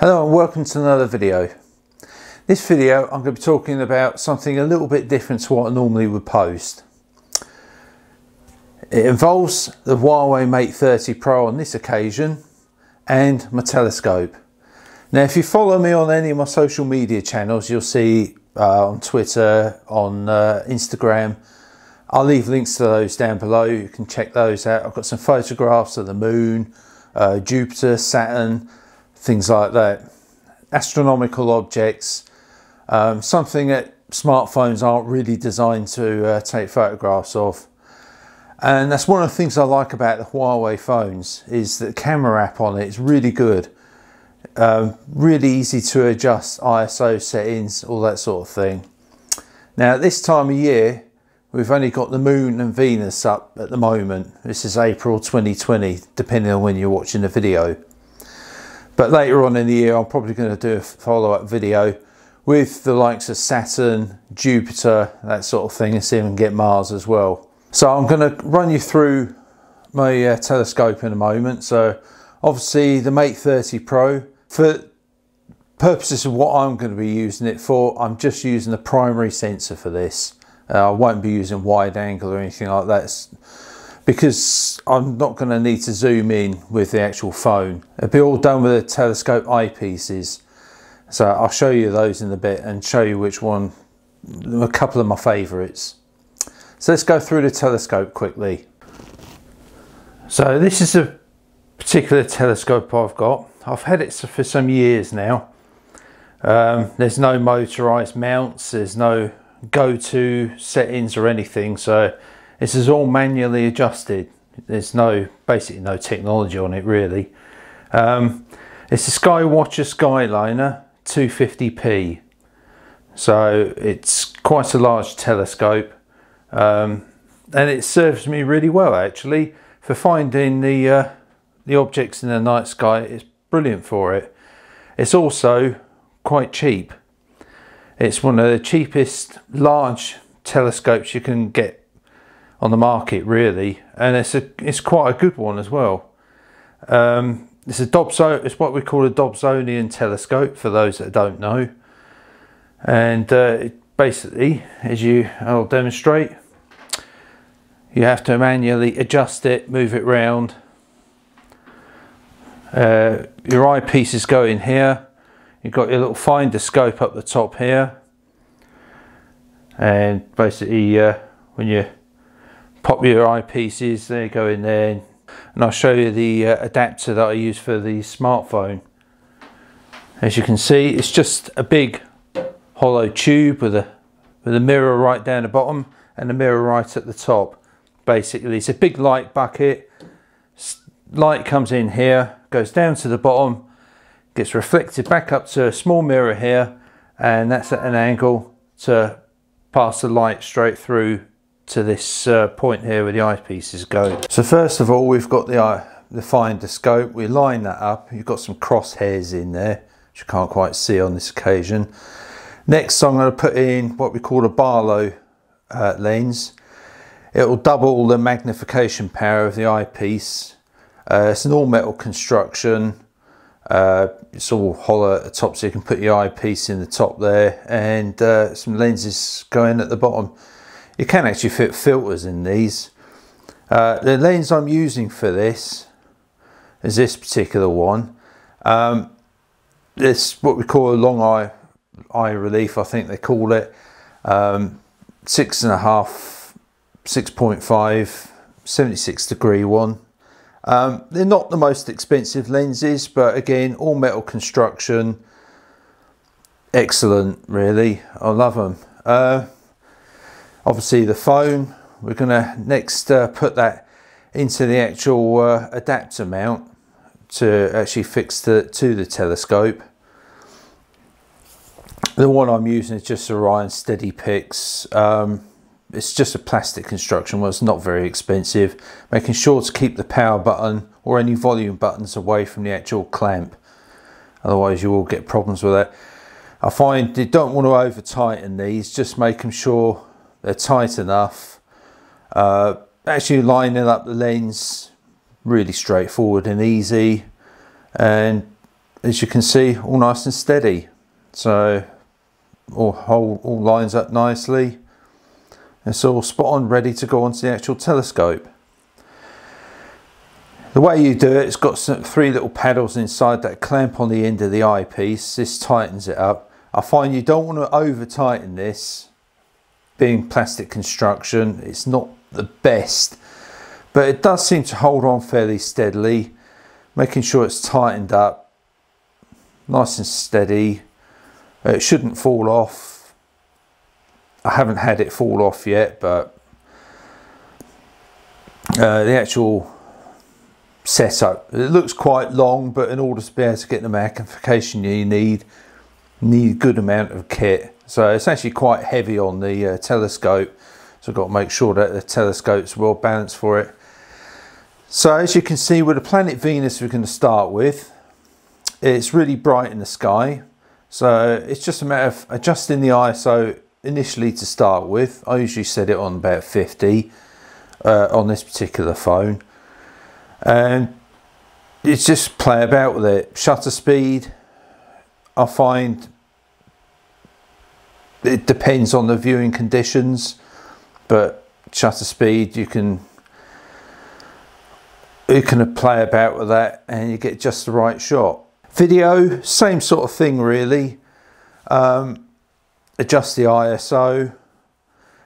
Hello and welcome to another video. This video I'm going to be talking about something a little bit different to what I normally would post. It involves the Huawei Mate 30 Pro on this occasion and my telescope. Now if you follow me on any of my social media channels you'll see uh, on Twitter, on uh, Instagram, I'll leave links to those down below, you can check those out. I've got some photographs of the moon, uh, Jupiter, Saturn, things like that. Astronomical objects, um, something that smartphones aren't really designed to uh, take photographs of. And that's one of the things I like about the Huawei phones is the camera app on it is really good. Um, really easy to adjust ISO settings, all that sort of thing. Now at this time of year, we've only got the moon and Venus up at the moment. This is April 2020, depending on when you're watching the video. But later on in the year, I'm probably going to do a follow-up video with the likes of Saturn, Jupiter, that sort of thing, and see if we can get Mars as well. So I'm going to run you through my uh, telescope in a moment. So obviously the Mate 30 Pro, for purposes of what I'm going to be using it for, I'm just using the primary sensor for this. Uh, I won't be using wide angle or anything like that because I'm not going to need to zoom in with the actual phone. It'll be all done with the telescope eyepieces. So I'll show you those in a bit and show you which one, a couple of my favourites. So let's go through the telescope quickly. So this is a particular telescope I've got. I've had it for some years now. Um, there's no motorised mounts, there's no go-to settings or anything. So this is all manually adjusted. There's no, basically no technology on it really. Um, it's a Skywatcher Skyliner 250p. So it's quite a large telescope. Um, and it serves me really well actually for finding the uh, the objects in the night sky. It's brilliant for it. It's also quite cheap. It's one of the cheapest large telescopes you can get on the market really and it's a it's quite a good one as well. Um, it's a Dobson it's what we call a Dobsonian telescope for those that don't know. And uh, basically as you I'll demonstrate you have to manually adjust it move it round. Uh, your eyepieces go in here. You've got your little finder scope up the top here. And basically uh, when you pop your eyepieces, they go in there and I'll show you the uh, adapter that I use for the smartphone. As you can see, it's just a big hollow tube with a with a mirror right down the bottom and a mirror right at the top. Basically, it's a big light bucket. Light comes in here, goes down to the bottom, gets reflected back up to a small mirror here, and that's at an angle to pass the light straight through to this uh, point here where the eyepieces go. So first of all, we've got the, the finder scope. We line that up. You've got some crosshairs in there, which you can't quite see on this occasion. Next, I'm going to put in what we call a Barlow uh, lens. It will double the magnification power of the eyepiece. Uh, it's an all metal construction. Uh, it's all hollow at the top so you can put your eyepiece in the top there and uh, some lenses going at the bottom. You can actually fit filters in these. Uh, the lens I'm using for this is this particular one. Um, this what we call a long eye eye relief, I think they call it. Um, six and a half, 6.5, 76 degree one. Um, they're not the most expensive lenses, but again, all metal construction, excellent, really. I love them. Uh, obviously the phone we're going to next uh, put that into the actual uh, adapter mount to actually fix the to the telescope. The one I'm using is just Orion SteadyPix. Um, it's just a plastic construction well it's not very expensive. Making sure to keep the power button or any volume buttons away from the actual clamp. Otherwise you will get problems with it. I find you don't want to over tighten these just making sure they're tight enough. Uh, actually lining up the lens really straightforward and easy. And as you can see all nice and steady. So all, all, all lines up nicely. It's all spot on ready to go onto the actual telescope. The way you do it it's got some, three little paddles inside that clamp on the end of the eyepiece. This tightens it up. I find you don't want to over tighten this being plastic construction it's not the best but it does seem to hold on fairly steadily making sure it's tightened up nice and steady. It shouldn't fall off. I haven't had it fall off yet but uh, the actual setup it looks quite long but in order to be able to get the magnification you need need a good amount of kit so it's actually quite heavy on the uh, telescope. So I've got to make sure that the telescope's well balanced for it. So as you can see with the planet Venus we're going to start with it's really bright in the sky. So it's just a matter of adjusting the ISO initially to start with. I usually set it on about 50 uh, on this particular phone. And it's just play about with it. Shutter speed I find it depends on the viewing conditions but shutter speed you can you can play about with that and you get just the right shot. Video same sort of thing really. Um, adjust the ISO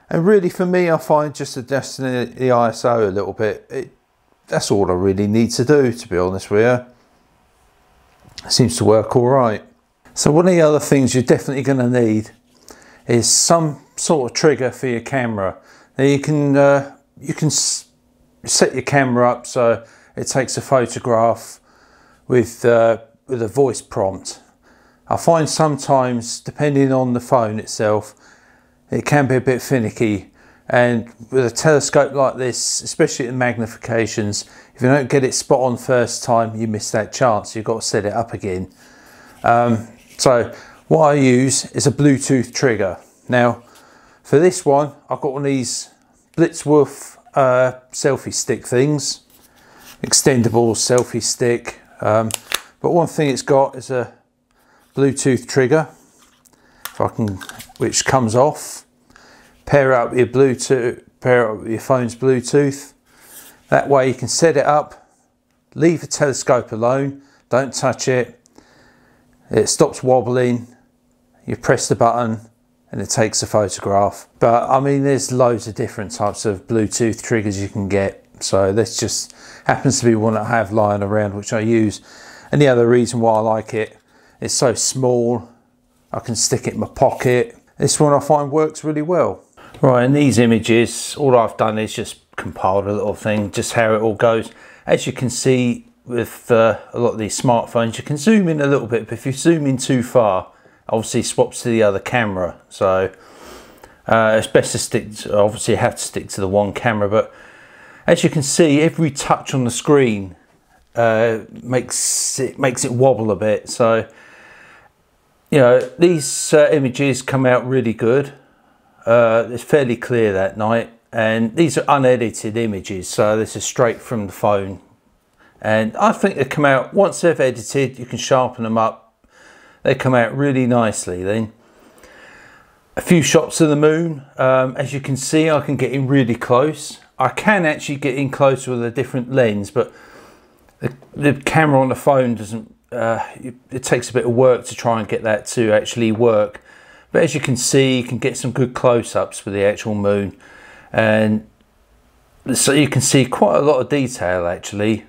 and really for me I find just adjusting the ISO a little bit it, that's all I really need to do to be honest with you. Seems to work all right. So one of the other things you're definitely going to need is some sort of trigger for your camera. Now you can uh, you can set your camera up so it takes a photograph with uh, with a voice prompt. I find sometimes, depending on the phone itself, it can be a bit finicky. And with a telescope like this, especially at magnifications, if you don't get it spot on first time, you miss that chance. You've got to set it up again. Um, so what I use is a Bluetooth trigger. Now for this one I've got one of these Blitzwolf uh, selfie stick things, extendable selfie stick. Um, but one thing it's got is a Bluetooth trigger, if I can, which comes off. Pair up your Bluetooth, pair up your phone's Bluetooth. That way you can set it up, leave the telescope alone, don't touch it, it stops wobbling you press the button and it takes a photograph. But I mean there's loads of different types of Bluetooth triggers you can get. So this just happens to be one I have lying around which I use. And the other reason why I like it it's so small I can stick it in my pocket. This one I find works really well. Right in these images all I've done is just compiled a little thing just how it all goes. As you can see with uh, a lot of these smartphones you can zoom in a little bit but if you zoom in too far obviously swaps to the other camera. So uh, it's best to stick to, obviously you have to stick to the one camera but as you can see every touch on the screen uh, makes it makes it wobble a bit. So you know these uh, images come out really good. Uh, it's fairly clear that night and these are unedited images so this is straight from the phone. And I think they come out once they've edited you can sharpen them up they come out really nicely then a few shots of the moon um, as you can see I can get in really close. I can actually get in close with a different lens but the, the camera on the phone doesn't uh, it, it takes a bit of work to try and get that to actually work. But as you can see you can get some good close-ups with the actual moon. And so you can see quite a lot of detail actually.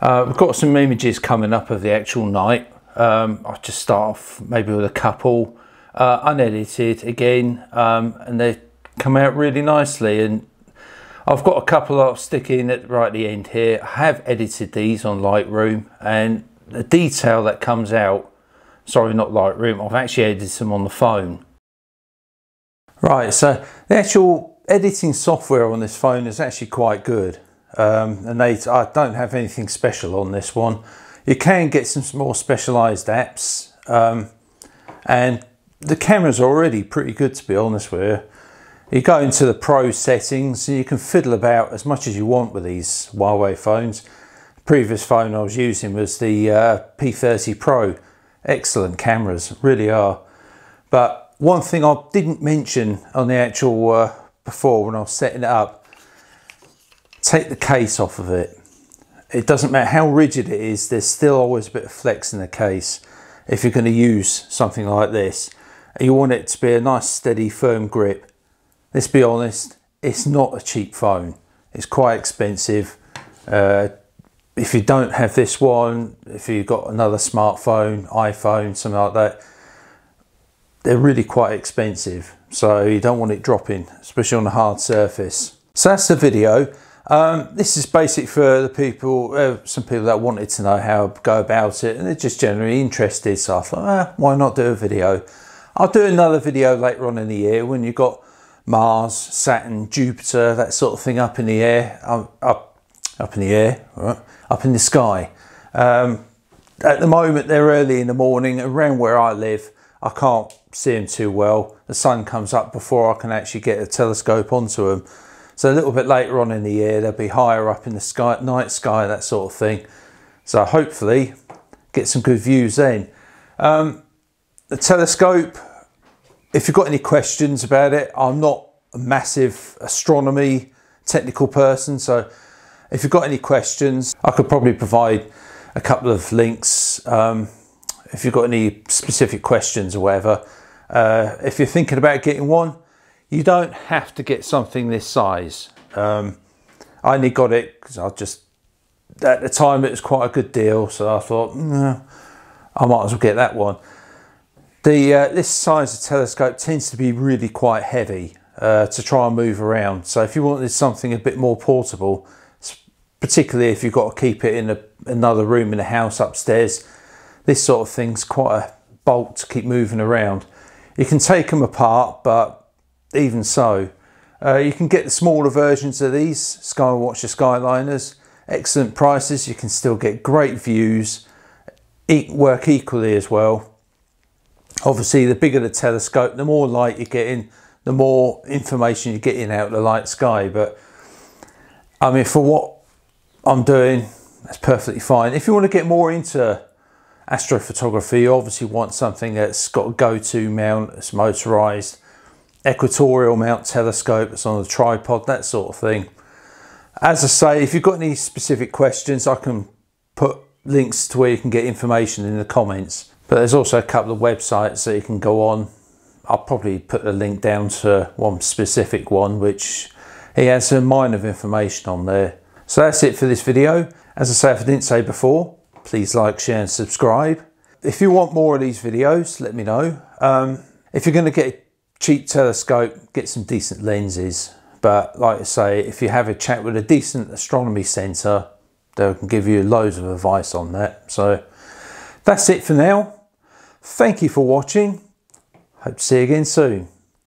Uh, we've got some images coming up of the actual night. Um, I'll just start off maybe with a couple, uh, unedited again, um, and they come out really nicely. And I've got a couple I'll stick in at right the end here. I have edited these on Lightroom, and the detail that comes out, sorry, not Lightroom, I've actually edited them on the phone. Right, so the actual editing software on this phone is actually quite good um, and they I don't have anything special on this one you can get some more specialized apps um, and the camera's already pretty good to be honest with you you go into the pro settings and you can fiddle about as much as you want with these Huawei phones previous phone I was using was the uh, P30 Pro. Excellent cameras, really are. But one thing I didn't mention on the actual uh, before when I was setting it up, take the case off of it. It doesn't matter how rigid it is, there's still always a bit of flex in the case if you're going to use something like this. You want it to be a nice steady firm grip. Let's be honest, it's not a cheap phone. It's quite expensive. Uh, if you don't have this one, if you've got another smartphone, iPhone, something like that, they're really quite expensive. So you don't want it dropping, especially on a hard surface. So that's the video. Um, this is basic for the people, uh, some people that wanted to know how to go about it and they're just generally interested. So I thought, ah, why not do a video? I'll do another video later on in the year when you've got Mars, Saturn, Jupiter, that sort of thing up in the air, up, up in the air, right? up in the sky. Um, at the moment, they're early in the morning. Around where I live, I can't see them too well. The sun comes up before I can actually get a telescope onto them. So a little bit later on in the year, they'll be higher up in the sky, night sky, that sort of thing. So hopefully, get some good views then. Um, the telescope, if you've got any questions about it, I'm not a massive astronomy technical person, so if you've got any questions, I could probably provide a couple of links um, if you've got any specific questions or whatever. Uh, if you're thinking about getting one, you don't have to get something this size. Um, I only got it because I just, at the time it was quite a good deal, so I thought, mm, I might as well get that one. The uh, This size of telescope tends to be really quite heavy uh, to try and move around. So if you wanted something a bit more portable, particularly if you've got to keep it in a, another room in the house upstairs. This sort of thing's quite a bolt to keep moving around. You can take them apart, but even so, uh, you can get the smaller versions of these Skywatcher Skyliners. Excellent prices. You can still get great views, it work equally as well. Obviously, the bigger the telescope, the more light you're getting, the more information you're getting out of the light sky. But I mean, for what I'm doing, that's perfectly fine. If you want to get more into astrophotography, you obviously want something that's got a go-to mount, it's motorized, equatorial mount telescope, it's on a tripod, that sort of thing. As I say, if you've got any specific questions, I can put links to where you can get information in the comments. But there's also a couple of websites that you can go on. I'll probably put a link down to one specific one, which he has a mine of information on there. So that's it for this video. As I say, if I didn't say before, please like, share and subscribe. If you want more of these videos, let me know. Um, if you're going to get cheap telescope, get some decent lenses. But like I say, if you have a chat with a decent astronomy centre, they can give you loads of advice on that. So that's it for now. Thank you for watching. Hope to see you again soon.